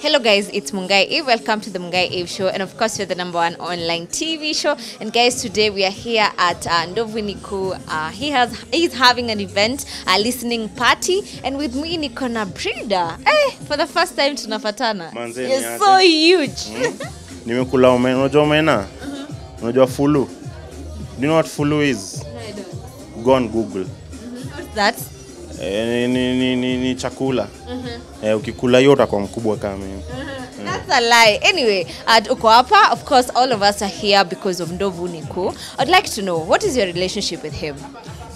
Hello, guys, it's Mungai Eve. Welcome to the Mungai Eve Show. And of course, we're the number one online TV show. And guys, today we are here at uh, Ndovuniku. Uh, he has he's having an event, a listening party. And with me, niko na Brida. Hey, for the first time tunafatana. Manze, You're so huge. nimekula omena unajua omena unajua fulu Do you know what fulu is No, I don't. go on google What's that? E, ni, ni, ni, ni chakula. Mm -hmm. e, ukikula hiyo utakuwa mkubwa kama mimi That's a lie. Anyway, at uko hapa, of course, all of us are here because of Ndovu Niku. I'd like to know, what is your relationship with him?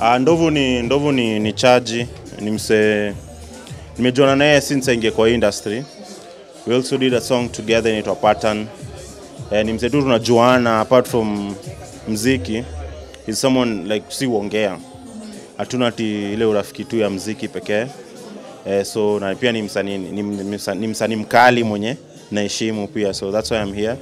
Ah, ndovu ni ndovu ni, ni chaji ni mse nimejuana naye since aingie kwa industry. We also did a song together inaitwa pattern. Eh, ni mse tu tunajuana apart from mziki. Is someone like si uongea hatuna ati ile urafiki tu ya mziki pekee. Eh, so na pia ni msanii ni, ni, msa- ni msanii mkali mwenye naheshimu pia. So that's why I'm here.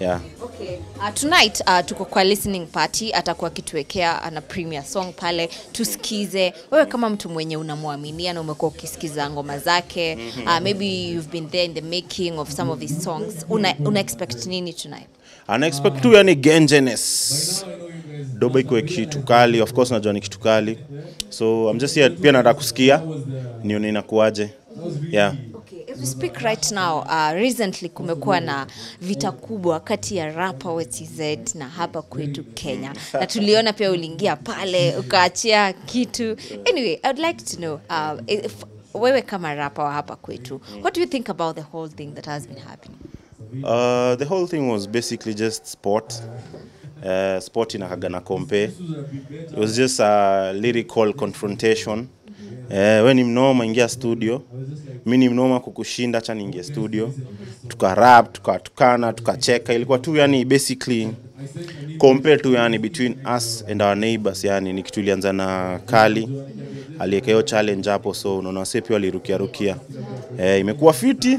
Yeah. Okay. Uh, tonight uh, tuko kwa listening party. Atakuwa akituwekea ana premier song pale. Tusikize. Wewe kama mtu mwenye unamwaminia na umekuwa ukisikiza ngoma zake uh, maybe you've been there in the making of some of these songs. Una, una expect nini tonight? Ana expect tu yani gengenes doba ikuwe kitu kali of course najua ni kitu kali so I'm just here pia nataka kusikia nione inakuaje yeah Okay, as we speak right now, uh, recently kumekuwa na vita kubwa kati ya rapa wa TZ na hapa kwetu Kenya, na tuliona pia uliingia pale ukaachia kitu. Anyway, I'd like to know uh, if, wewe kama rapa wa hapa kwetu, what do you think about the whole thing that has been happening? Uh, the whole thing was basically just sport. Uh, sport inakaga na kompe. It was just a lyrical confrontation. Uh, we ni mnoma ingia studio, mi ni mnoma kukushinda, acha niingie studio, tuka rap, tukatukana, tukacheka. Ilikuwa tu yani basically compare tu yani between us and our neighbors, yani ni kitu ilianza na Kali aliweka hiyo challenge hapo, so unaona wase pia walirukia rukia. Eh, imekuwa fiti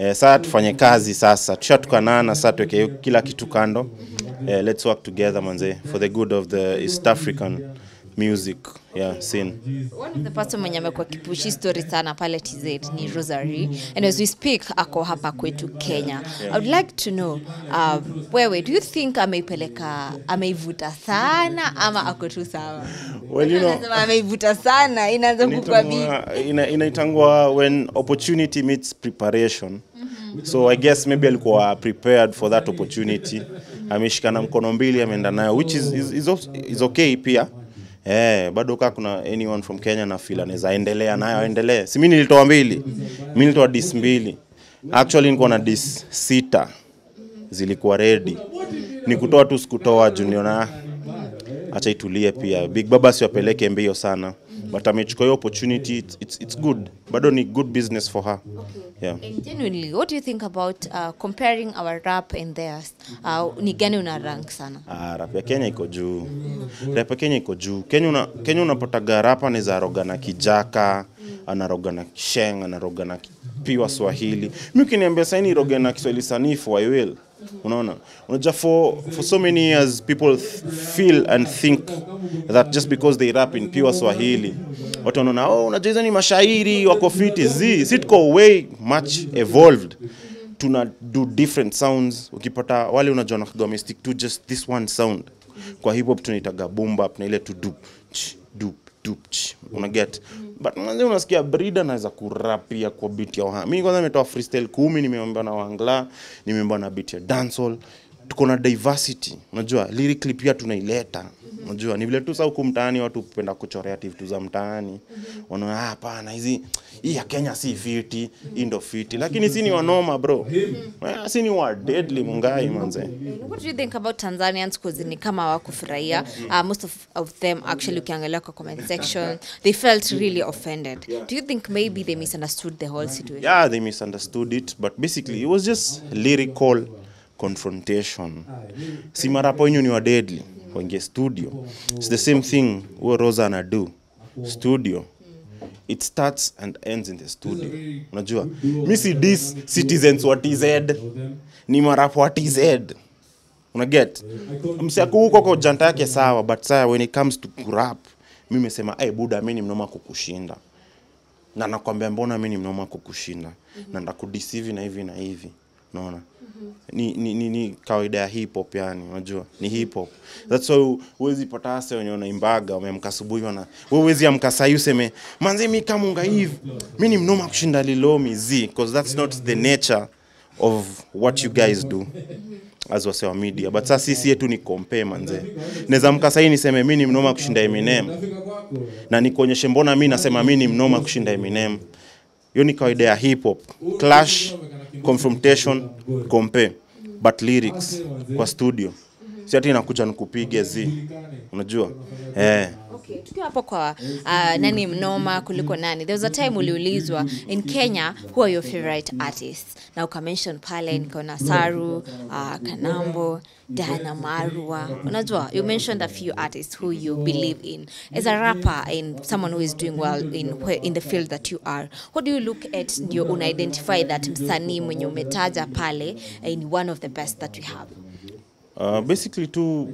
Eh, sasa tufanye kazi sasa, tushatukanana sasa, tuweke kila kitu kando. Eh, let's work together manze for the good of the East African music yeah, scene. One of the person mwenye amekuwa kipush story sana pale TZ ni Rosary and as we speak ako hapa kwetu Kenya. Yeah. I would like to know um, wewe do you think ameipeleka ameivuta sana ama ako tu sawa? Well, you know, ameivuta sana inaanza inaitangwa- ina- inaitangwa when opportunity meets preparation so i guess maybe alikuwa prepared for that opportunity ameshikana mkono mbili ameenda nayo which is, is, is, is okay pia Eh, bado kaa kuna anyone from Kenya na feel anaweza endelea nayo aendelee. Si mimi nilitoa mbili. Mimi nilitoa dis mbili. Actually nilikuwa na dis sita zilikuwa ready. Ni kutoa tu sikutoa junior na acha itulie pia big baba siwapeleke mbio sana but amechukua hiyo opportunity it's, it's, it's good bado ni good business for her okay. yeah. And genuinely, what do you think about uh, comparing our rap and theirs? Uh, ni gani una rank sana? Ah, rap ya Kenya iko juu rap ya Kenya iko juu Kenya una, Kenya unapataga rap anaweza roga na kijaka anaroga na sheng anaroga na piwa Swahili mimi ukiniambia sasa ni roga na Kiswahili sanifu I will unaona? Unajua for, for so many years people feel and think that just because they rap in pure Swahili watu wanaona oh unajua hizo ni mashairi wako fiti zi sitko way much evolved. Tuna do different sounds. Ukipata wale unajua wamestick to just this one sound. Kwa hip hop tunaitaga boom na ile tu dup ch, dup dup ch, una get but mwanzo unasikia brida anaweza kurapia kwa beat ya waha mimi kwanza nimetoa freestyle kumi nimeomba na wangla nimeomba na beat ya dancehall tuko na diversity. Unajua lyrically pia tunaileta. Unajua ni vile tu sasa huku mtaani watu hupenda kuchorea tu vitu za mtaani. Wanaona "Ah, hapana hizi hii ya Kenya si fiti hii ndo fiti. Lakini si ni wanoma bro. Ah, si ni wa deadly mungai manze. What do you think about Tanzanians cause ni kama hawakufurahia? Uh, most of, of them actually ukiangalia kwa comment section they felt really offended. Do you think maybe they misunderstood the whole situation? Yeah they misunderstood it but basically it was just lyrical confrontation. Si marapo wenyu ni wa deadly waingie studio. It's the same thing huo rosa anadu studio. It starts and ends in the studio. Unajua? mi si dis citizens wa tz ni marapo wa tz unaget msiako huko kwa janta yake sawa but saa when it comes to rap mi mesema hey, buda mi ni mnoma kukushinda. Na nakwambia mbona mi ni mnoma kukushinda? Na ndakudisi hivi na hivi na hivi unaona? Ni, ni, ni, ni kawaida ya hip hop yani unajua? Ni hip hop. That's why huwezi pata hasa wenye wanaimbaga wameamka asubuhi wana wewe huwezi amka saa useme mimi mi kamunga hivi. Mi ni mnoma kushinda lilomi z because that's not the nature of what you guys do as wase wa media. But sasa sisi yetu ni compare manze. Naweza amka saa hii niseme mi ni mnoma kushinda Eminem. Na nikuonyeshe mbona mi nasema mi ni mnoma kushinda Eminem. Hiyo ni kawaida ya hip hop. Clash confrontation compare but lyrics kwa studio. Si ati inakuja nikupige zi. Unajua? Eh Okay, tukiwa hapo kwa uh, nani mnoma kuliko nani there was a time uliulizwa in kenya who are your favorite artists? Na ukamention pale nikaona saru uh, kanambo dana marua. Unajua you mentioned a few artists who you believe in. As a rapper and someone who is doing well in, in the field that you are what do you look at ndio una identify that msanii mwenye umetaja pale in one of the best that we have uh, basically too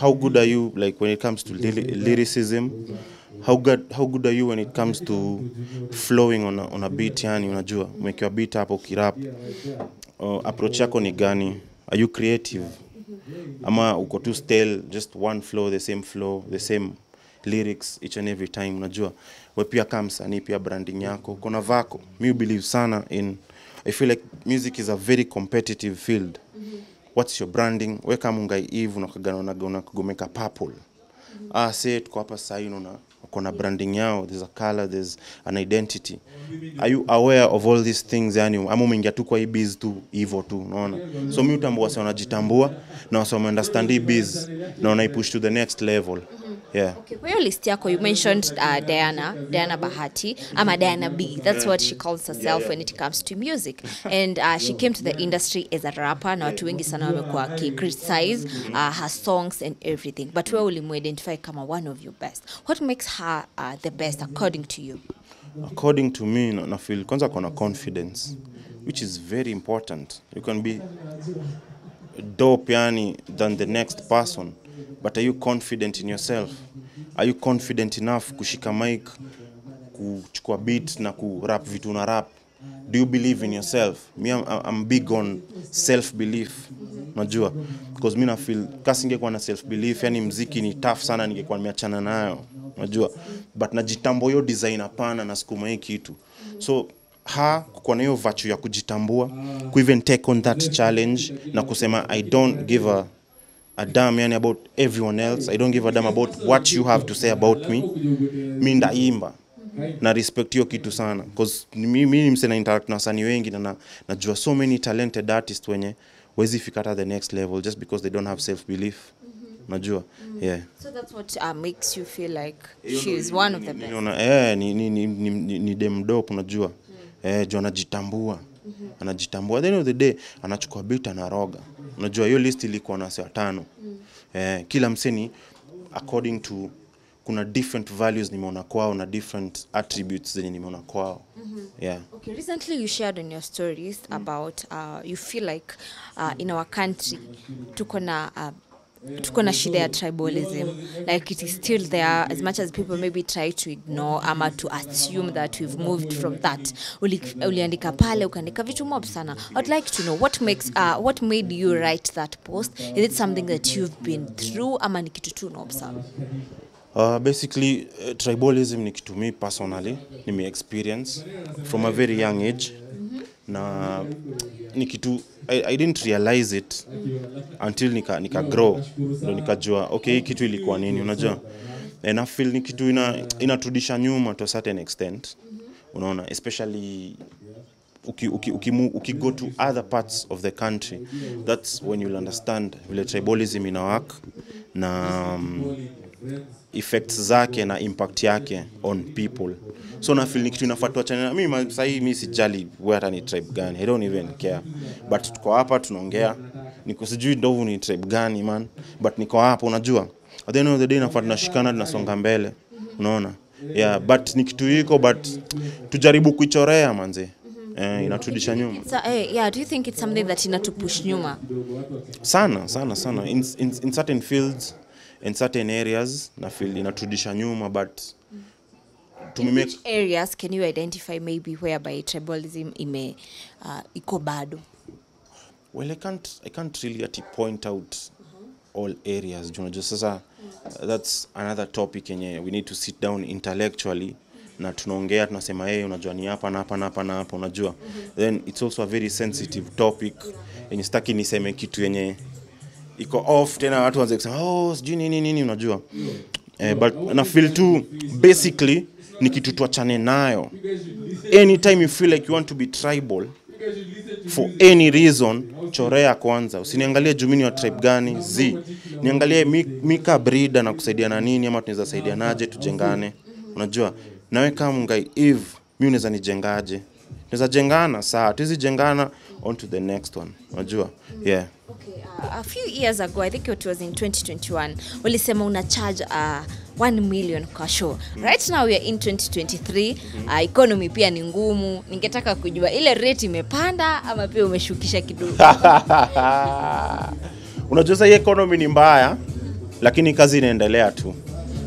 how good are you like when it comes to lyri- lyricism? How good, how good are you when it comes to flowing on a, on a beat yani unajua umekiwa beat hapo ukirap uh, approach yako ni gani? Are you creative? Ama uko tu stale just one flow the same flow the same lyrics each and every time unajua. We pia kama msanii pia branding yako kuna vako. Mi believe sana in i feel like music is a very competitive field what's your branding? We kama ungai eve unakagana kugomeka purple. Ah say tuko hapa sasa hivi na uko na branding yao there's a color there's an identity. Are you aware of all these things? Yani ama umeingia tu kwa hii biz tu hivyo tu unaona? So mi utambua sasa wanajitambua na wasome understand hii biz na wanaipush to the next level yeah Okay, kwa hiyo list yako you mentioned uh, Diana, Diana Bahati ama Diana B. That's what she calls herself when it comes to music. And uh, she came to the industry as a rapper na watu wengi sana wamekuwa wakicriticize uh, her songs and everything. But wewe ulimuidentify kama one of your best. What makes her uh, the best according to you? according to me na, na feel kwanza kona confidence which is very important you can be dope yani than the next person but are you confident in yourself? Are you confident enough kushika mic kuchukua beat na kurap vitu na rap? Do you believe in yourself? Me I'm, I'm big on self belief unajua because mi nafeel kasi ingekuwa na self belief yani mziki ni tough sana ningekuwa nimeachana nayo. Unajua? But najitambua hiyo design hapana na sukuma hii kitu. So ha kukuwa na hiyo virtue ya kujitambua ku even take on that challenge na kusema i don't give a a damn yani about everyone else. I don't give a damn about what you have to say about me. Mi ndaimba. Na respect hiyo kitu sana. Cause mi, mi ni mse na interact na wasanii wengi na na- najua so many talented artists wenye wezi fika hata the next level just because they don't have self belief najua yeah. So that's what uh, makes you feel like she is one of the best. Eh, ni, ni, ni, ni, ni, ni dem dope unajua eh, juu anajitambua. Anajitambua. At the end of the day anachukua beat anaroga unajua hiyo list ilikuwa na wasee watano eh, kila mseni according to kuna different values nimeona kwao na different attributes zenye nimeona kwao mm -hmm. yeah Okay, recently you shared in your stories mm. about uh, you feel like uh, in our country tuko na uh, tuko na shida ya tribalism. Like it is still there as much as people maybe try to ignore ama to assume that we've moved from that. Uli, uliandika pale ukaandika vitu mob sana. I'd like to know what makes uh, what made you write that post? Is it something that you've been through ama ni kitu tu unaobserve Uh, basically uh, tribalism ni kitu mi personally nime experience from a very young age. Na ni kitu I, I didn't realize it until nika, nika grow. Ndo nikajua okay hii kitu ilikuwa nini unajua? And I feel ni kitu ina, inaturudisha nyuma to a certain extent. Unaona especially uki, uki, uki, uki go to other parts of the country. That's when you'll understand vile tribalism ina work na um, effects zake na impact yake on people. So na feel ni kitu inafuatwa chana mimi sasa hivi mimi sijali wewe hata ni tribe gani. I don't even care. But tuko hapa tunaongea. Niko sijui ndovu ni tribe gani man. But niko hapa unajua. At the end of the day nafaa tunashikana tunasonga mbele. Unaona? Yeah but ni kitu iko but tujaribu kuichorea manze. Eh, inaturudisha nyuma. So, eh, yeah do you think it's something that inatupush nyuma? Sana sana sana. In, in, in certain fields in certain areas na feel inaturudisha nyuma but tumemake which areas can you identify maybe whereby tribalism ime uh, iko bado? Well I can't, I can't really at point out all areas juu unajua sasa uh, that's another topic yenye we need to sit down intellectually na tunaongea tunasema yeye unajua ni hapa na hapa na hapa na hapa unajua. Then it's also a very sensitive topic yenye sitaki niseme kitu yenye iko off tena watu wanze kusema oh sijui nini nini unajua. Eh, but na feel tu basically ni kitu tuachane nayo. Anytime you feel like you want to be tribal for any reason chorea kwanza. Usiniangalie jumini wa tribe gani z. Niangalie mika brida na kusaidia na nini ama tunaweza saidianaje tujengane. Unajua nawe kama mungai eve mi unaweza nijengaje? Tunaweza jengana saa tuwezi jengana on to the next one. Unajua yeah Okay, uh, a few years ago, I think it was in 2021, ulisema una charge uh, 1 million kwa show. mm. Right now we are in 2023, mm -hmm. uh, economy pia ni ngumu. Ningetaka kujua ile rate imepanda ama pia umeshukisha kidogo. unajua hii economy ni mbaya lakini kazi inaendelea tu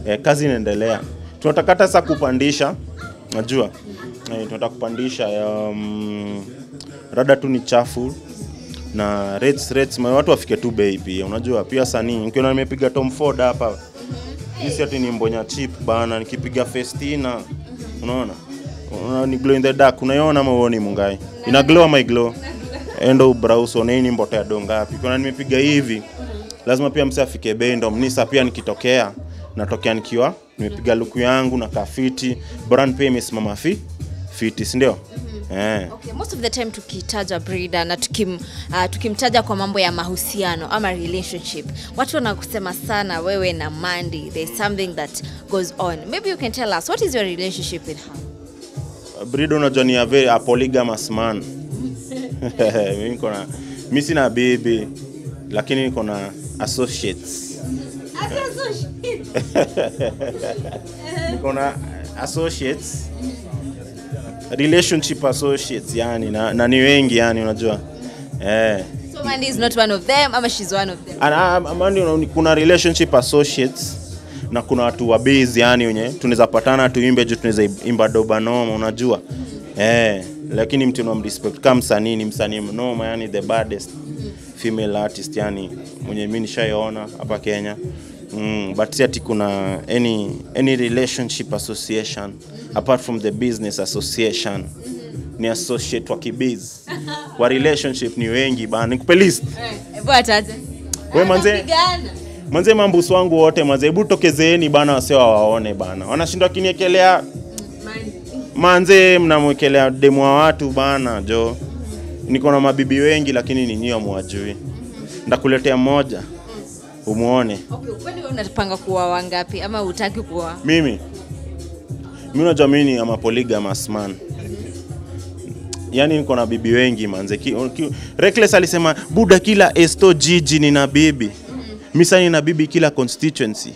eh, kazi inaendelea tunataka sasa kupandisha najua eh, tunataka kupandisha um, rada tu ni chafu na rates rates watu wafike tu bei pia. Unajua pia sanii ukiona nimepiga Tom Ford hapa hisi ati ni mbonya chip bana nikipiga Festina unaona? Unaona ni glow in the dark unaiona ama uoni mungai? Ina glow ama iglow? Endo ubrowse one ni mbota ya donga ngapi kuna nimepiga hivi lazima pia mse afike bei ndo mnisa pia nikitokea natokea nikiwa nimepiga luku yangu na kafiti brand pia imesimama fi fiti si ndio eh. Okay, most of the time tukitaja Brida na tukim, uh, tukimtaja kwa mambo ya mahusiano ama relationship watu wanakusema sana wewe na Mandy there's something that goes on. Maybe you can tell us what is your relationship with her? Brida unajua ni a very a polygamous man. Mimi niko na mimi sina bibi lakini niko na associates. Niko na associates relationship associates yani na, na ni wengi yani unajua. Eh. so Mandy is not one of them ama she's one of them and uh, Mandy you know, kuna relationship associates na kuna watu wa base yani wenye tunaweza patana tuimbe juu tunaweza imba doba noma unajua eh, lakini mtu unamrespect kama msanii ni msanii mnoma yani the baddest female artist yani mwenye mimi nishaiona hapa Kenya mm, but si ati kuna any, any relationship association apart from the business association ni associate wa kibiz. Wa relationship ni wengi bana nikupe list. Hebu ataje. We manze manze mambusu wangu wote manze hebu tokezeeni bana wase wawaone bana. Wanashindwa kiniekelea? Manze mnamwekelea demu wa watu bana jo. Niko na mabibi wengi lakini ninyi mwajui. ndakuletea mmoja umuone. Okay, kwani wewe unapanga kuwa wangapi ama utaki kuwa? Mimi. Mimi unajua mi ni ama polygamous man. Yaani niko na bibi wengi manze. Reckless alisema buda kila esto jiji nina bibi. Misa sasa nina bibi kila constituency.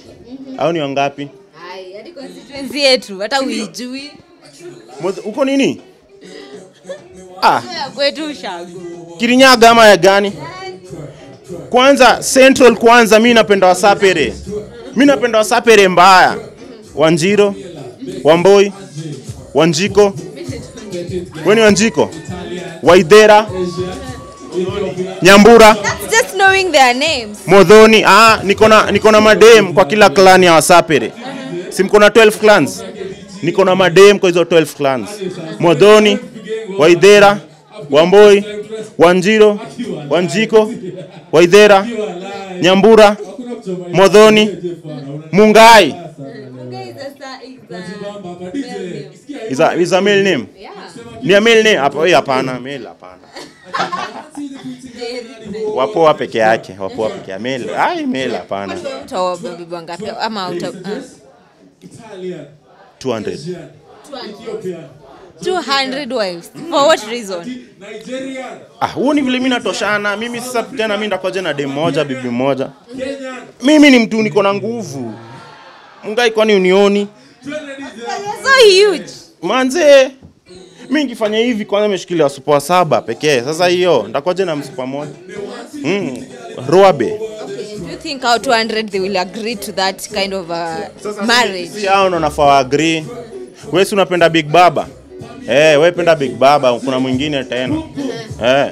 Au ni wangapi? Hai, hadi constituency yetu hata uijui uko nini? Ah, ya kwetu ushago. Kirinyaga ama ya gani kwanza central kwanza mi napenda wasapere. Mi napenda wasapere mbaya. Wanjiro wamboi wanjiko. Weni wanjiko? Waidhera nyambura. That's just knowing their names. Modhoni ah, niko na niko na madem kwa kila clan ya wasapere. Si mko na 12 clans? Niko na madem kwa hizo 12 clans. Modhoni waidhera wamboi wanjiro wanjiko waidhera nyambura modhoni mungai. Is a, is a male name? Ni a male name? Hapo eh, hapana male hapana. Wapoa peke yake wapoa peke yake male. Ai male hapana. Utaoa bibi wangapi? Ama uta, 200. 200 200 wives. For what reason? Ah huo ni vile mimi natoshana. Mimi sasa tena mimi ndakoje na dem moja bibi moja. Mimi ni mtu niko na nguvu. Mungai kwani unioni. So huge. Manze Mimi nikifanya hivi kwanza nimeshikilia supa saba pekee. Sasa hiyo ndakoje na msupa moja. Mm. roabe. Do you think how 200 they will agree to that kind of a marriage? si hao ndo nafaa agree. Wewe si unapenda big baba eh wewe penda big baba kuna mwingine tena. Eh.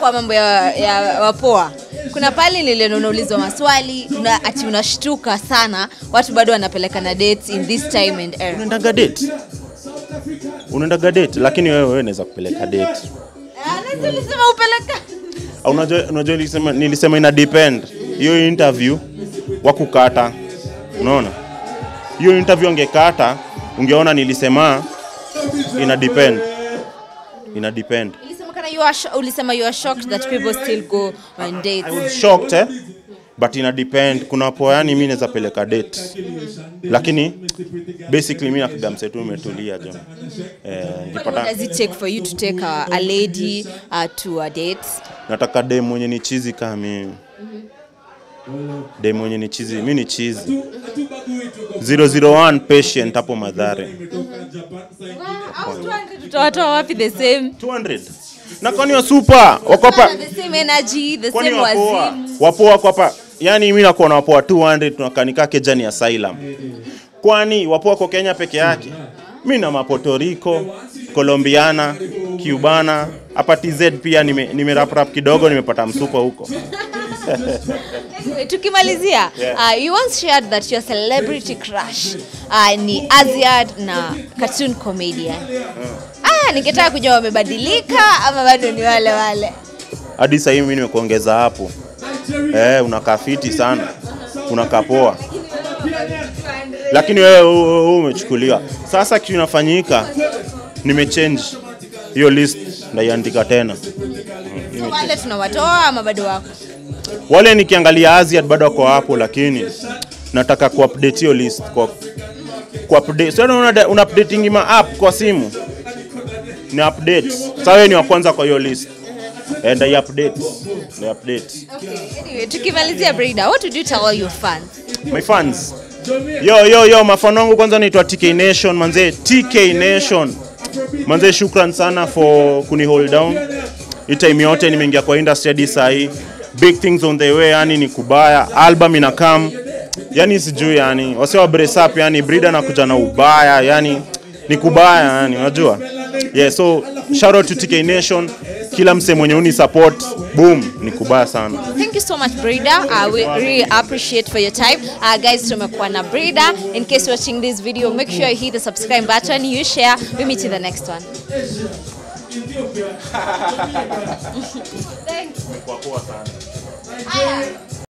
Kwa mambo ya, ya wapoa kuna pale lile unaulizwa maswali una, ati unashtuka sana watu bado wanapelekana dates in this time and era. Unaendaga date? Unaendaga date lakini wewe wewe unaweza kupeleka date. Ah, nasi ulisema upeleka Au unajua unajua nilisema nilisema ina depend. Hiyo interview wakukata unaona? Hiyo interview ungekata ungeona nilisema ina depend. Ina depend. You are ulisema you are shocked that people still go on dates. I was shocked eh? but ina depend. Kuna po yani mi naweza peleka date. Lakini basically mi nakaga msetu umetulia jo eh, What does it take for you to take a, a lady uh, to a date? nataka dem mwenye ni chizi kama mimi dem mwenye ni chizi mi ni chizi. 001 patient hapo madhare. Tutawatoa wapi? The same? 200 na kwani wa super wako hapa? The same energy, the same wapoa wazimu. wapoa wako hapa. Yani mi nakuwa na wapoa 200 tunakanika kejani asylum? Kwani wapoa kwa Kenya peke yake? Mi na mapoto Rico Colombiana Cubana. Hapa TZ pia nime, nime rap rap kidogo nimepata msuko huko tukimalizia Yeah. uh, you once shared that your celebrity crush uh, ni Aziad na cartoon comedian. Ah, ningetaka kujua wamebadilika ama bado ni wale wale. hadi sasa hivi mimi nimekuongeza hapo eh, unakaa fiti sana unakapoa lakini wewe umechukuliwa sasa kitu inafanyika nimechange hiyo list ndaiandika tena wale tunawatoa ama bado wako? Wale nikiangalia Aziad bado wako hapo lakini nataka kuupdate hiyo list kwa kuupdate. Sio una, una updating ma app kwa simu? Ni update. Sasa wewe ni wa kwanza kwa hiyo list. And I update. I update. Okay, Anyway, tukimalizia Brida, what would you tell all your fans? my fans. Yo yo yo mafano wangu kwanza naitwa TK Nation manze TK Nation. Manze shukran sana for kuni hold down. Hii time yote nimeingia kwa industry hadi saa hii big things on the way yani ni kubaya album ina come yani sijui yani wase wa brace up yani Brida nakuja na ubaya yani ni kubaya yani unajua yeah so shout out to TK Nation kila mse mwenye uni support boom ni kubaya sana Thank you so much Brida. Uh, we really appreciate for your time. Uh, guys, tumekuwa na Brida. In case you're watching this video, make sure you hit the subscribe button, you share. We meet you in the next one. Thanks. Kwa poa sana Aya.